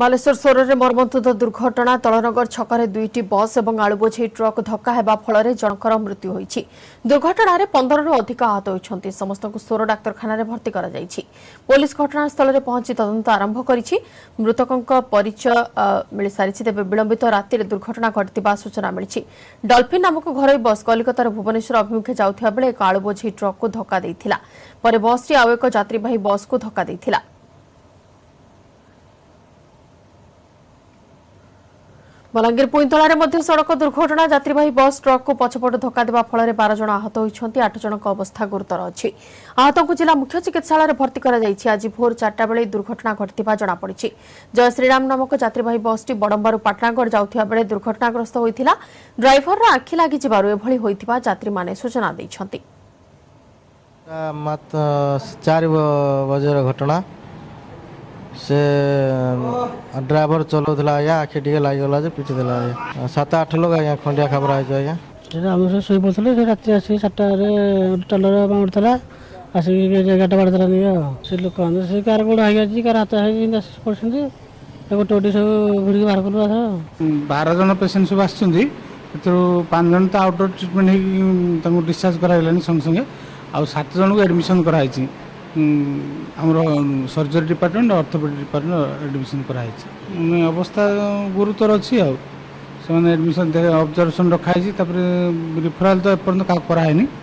ବାଲେଶ୍ୱର ସୋରରେ ମର୍ମନ୍ତୁଦ ଦୁର୍ଘଟଣା ତଳନଗର ଛକରେ ଦୁଇଟି ବସ୍ ଏବଂ ଆଳୁବୋଝେଇ ଟ୍ରକ୍ ଧକ୍କା ହେବା ଫଳରେ ଜଣଙ୍କର ମୃତ୍ୟୁ ହୋଇଛି ଦୁର୍ଘଟଣାରେ ପନ୍ଦରରୁ ଅଧିକ ଆହତ ହୋଇଛନ୍ତି ସମସ୍ତଙ୍କୁ ସୋର ଡାକ୍ତରଖାନାରେ ଭର୍ତ୍ତି କରାଯାଇଛି ପୋଲିସ ଘଟଣାସ୍ଥଳରେ ପହଞ୍ଚି ତଦନ୍ତ ଆରମ୍ଭ କରିଛି ମୃତକଙ୍କ ପରିଚୟ ମିଳିସାରିଛି ତେବେ ବିଳମ୍ବିତ ରାତିରେ ଦୁର୍ଘଟଣା ଘଟିଥିବା ସୂଚନା ମିଳିଛି ଡଲଫିନ୍ ନାମକ ଘରୋଇ ବସ୍ କଲିକତାର ଭୁବନେଶ୍ୱର ଅଭିମୁଖେ ଯାଉଥିବା ବେଳେ ଏକ ଆଳୁବୋଝେଇ ଟ୍ରକ୍କୁ ଧକ୍କା ଦେଇଥିଲା ପରେ ବସ୍ଟି ଆଉ ଏକ ଯାତ୍ରୀବାହୀ ବସ୍କୁ ଧକ୍କା ଦେଇଥିଲା বলাঙ্গীর পুইতলার মধ্যে সড়ক দুর্ঘটনা যাত্রীবাহী বস ট্রকু পছপট ধক্কা দেওয়া ফলে বার জন আহত হয়েছেন আট জনক অবস্থা গুরুতর অছি আহতঙ্ জেলা মুখ্য চিকিৎসালয়ে ভর্তি করা যাইছে আজ ভোর চারটা বেড়ে দুর্ঘটনা ঘটিথিবা জনাপড়িছে জয় শ্রীরাম নামক যাত্রীবাহী বসটি বড়ম্বারু পাটনাগড় যাওয়া বেড়ে দুর্ঘটনাগ্রস্ত হয়েছিল ড্রাইভরর আখি লাগি যাবার এভাবে হয়েছে যাত্রী মানে সূচনা দিয়েছেন চারি বজর ঘটনা ସେ ଡ୍ରାଇଭର ଚଲାଉଥିଲା ଆଜ୍ଞା ଆଖି ଟିକେ ଲାଗିଗଲା ଯେ ପିଟିଦେଲା ଆଜ୍ଞା ସାତ ଆଠ ଲୋକ ଆଜ୍ଞା ଖଣ୍ଡିଆ ଖାବରା ହେଇଛୁ ଆଜ୍ଞା ସେଇଟା ଆମେ ସବୁ ଶୋଇପଡ଼ିଥିଲୁ ସେ ରାତି ଆସିକି ଚାରିଟାରେ ଟଲର ବାମୁଡ଼ିଥିଲା ଆସିକି ଏଗାରଟା ବାଡ଼ଥିଲା ନେଇ ଆଉ ସେ ଲୋକମାନେ ସେ କାହାର ଗୋଡ଼ ହେଇଯାଇଛି କାହାର ହାତ ହେଇଛି ଏମିତି ଆସି ପଡ଼ିଛନ୍ତି ଗୋଟେ ଗୋଟେ ସବୁ ଭିଡ଼ିକି ବାହାର କଲୁ ଆଧାର ବାର ଜଣ ପେସେଣ୍ଟ ସବୁ ଆସିଛନ୍ତି ସେଥିରୁ ପାଞ୍ଚ ଜଣ ତ ଆଉଟଡୋର ଟ୍ରିଟମେଣ୍ଟ ହେଇକି ତାଙ୍କୁ ଡିସଚାର୍ଜ କରାଗଲାଣି ସଙ୍ଗେ ସଙ୍ଗେ ଆଉ ସାତ ଜଣଙ୍କୁ ଆଡ଼ମିସନ୍ କରାହେଇଛି surgery department orthopaedic department admission गराइ अवस्था गुरतर अच्छा एडमिसन धेरै अब्जर्भेसन रखाहे तिफराल ताहे